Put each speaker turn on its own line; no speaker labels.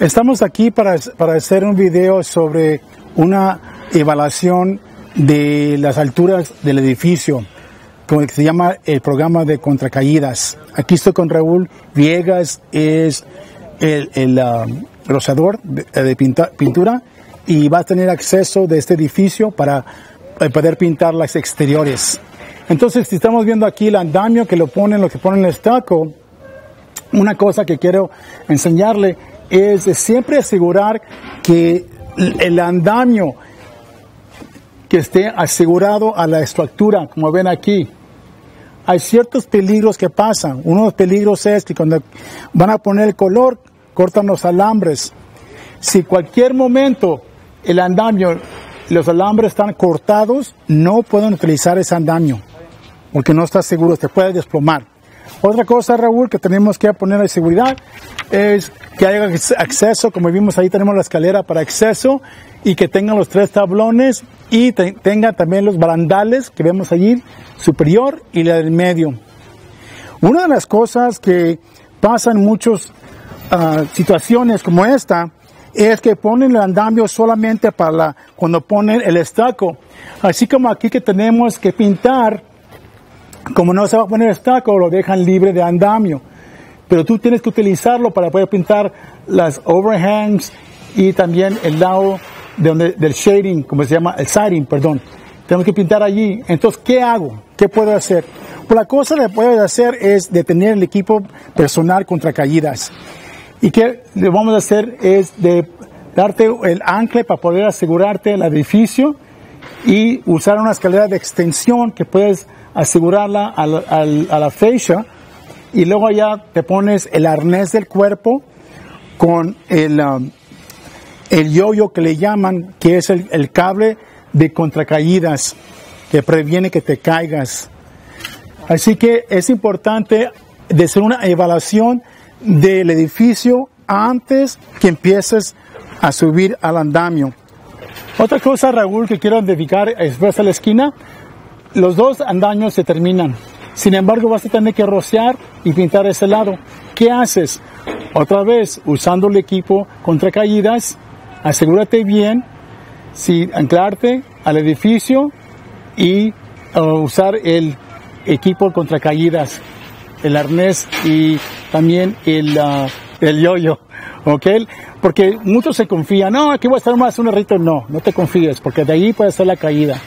Estamos aquí para, para hacer un video sobre una evaluación de las alturas del edificio, como se llama el programa de contracaídas. Aquí estoy con Raúl Viegas, es el, el um, rosador de, pintura y va a tener acceso de este edificio para eh, poder pintar las exteriores. Entonces, si estamos viendo aquí el andamio que lo ponen, lo que ponen el estaco, una cosa que quiero enseñarle es siempre asegurar que el andamio que esté asegurado a la estructura, como ven aquí. Hay ciertos peligros que pasan. Uno de los peligros es que cuando van a poner el color, cortan los alambres. Si cualquier momento el andamio, los alambres están cortados, no pueden utilizar ese andamio, porque no está seguro, te puede desplomar. Otra cosa, Raúl, que tenemos que poner de seguridad es que haya acceso, como vimos ahí tenemos la escalera para acceso y que tengan los tres tablones y tenga también los barandales que vemos allí, superior y la del medio. Una de las cosas que pasa en muchas ah, situaciones como esta es que ponen el andamio solamente para cuando ponen el estaco. Así como aquí que tenemos que pintar como no se va a poner estaco, lo dejan libre de andamio. Pero tú tienes que utilizarlo para poder pintar las overhangs y también el lado de donde, del shading, como se llama, el siding, perdón. Tenemos que pintar allí. Entonces, ¿qué hago? ¿Qué puedo hacer? Pues la cosa que puedo hacer es detener el equipo personal contra caídas. Y qué vamos a hacer es de darte el ancla para poder asegurarte el edificio y usar una escalera de extensión que puedes asegurarla a la, fecha y luego ya te pones el arnés del cuerpo con el, um, el yoyo que le llaman, que es el, cable de contracaídas que previene que te caigas. Así que es importante hacer una evaluación del edificio antes que empieces a subir al andamio. Otra cosa, Raúl, que quiero identificar después a la esquina, los dos andamios se terminan. Sin embargo, vas a tener que rociar y pintar ese lado. ¿Qué haces? Otra vez, usando el equipo contra caídas, asegúrate bien si anclarte al edificio y uh, usar el equipo contra caídas, el arnés y también el, uh, el yoyo, ¿ok? Porque muchos se confían, no, aquí voy a estar más un rito. No, no te confíes, porque de ahí puede ser la caída.